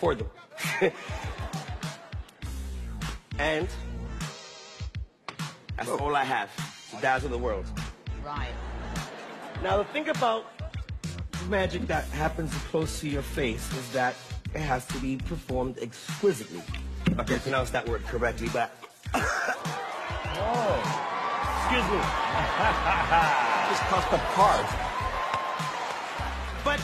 for them. and that's all I have to dazzle the world. Right. Now, the thing about magic that happens close to your face is that it has to be performed exquisitely. Okay, pronounce that word correctly, but. oh. Excuse me. Just cost a card. But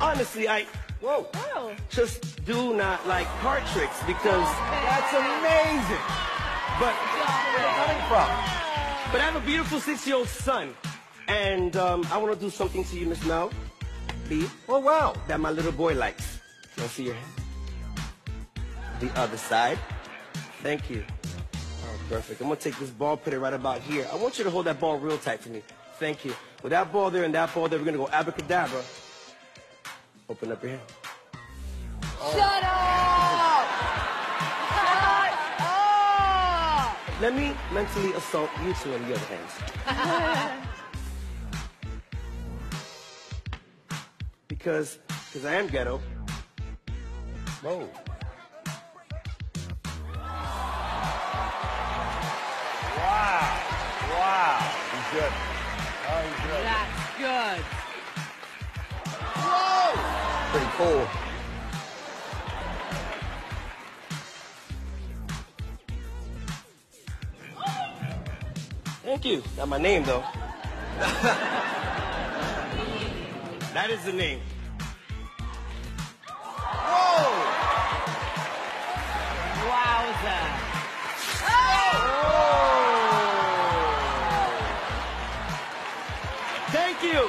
honestly, I Whoa. Oh. just do not like card tricks because. That's amazing. But Where are coming from? but I have a beautiful six-year-old son, and um, I want to do something to you, Miss Mel. B. Oh, wow. that my little boy likes. Can I see your hand? The other side. Thank you. Oh, perfect. I'm gonna take this ball, put it right about here. I want you to hold that ball real tight for me. Thank you. With that ball there and that ball there, we're gonna go abracadabra. Open up your hand. Shut up! Shut up! Let me mentally assault you two on the other hands. because, because I am ghetto. Whoa. Wow. Wow. He's good. Oh, he's good. That's good. Whoa. Pretty cool. Thank you. Not my name though. that is the name. Whoa. Wowza. Oh! Thank you.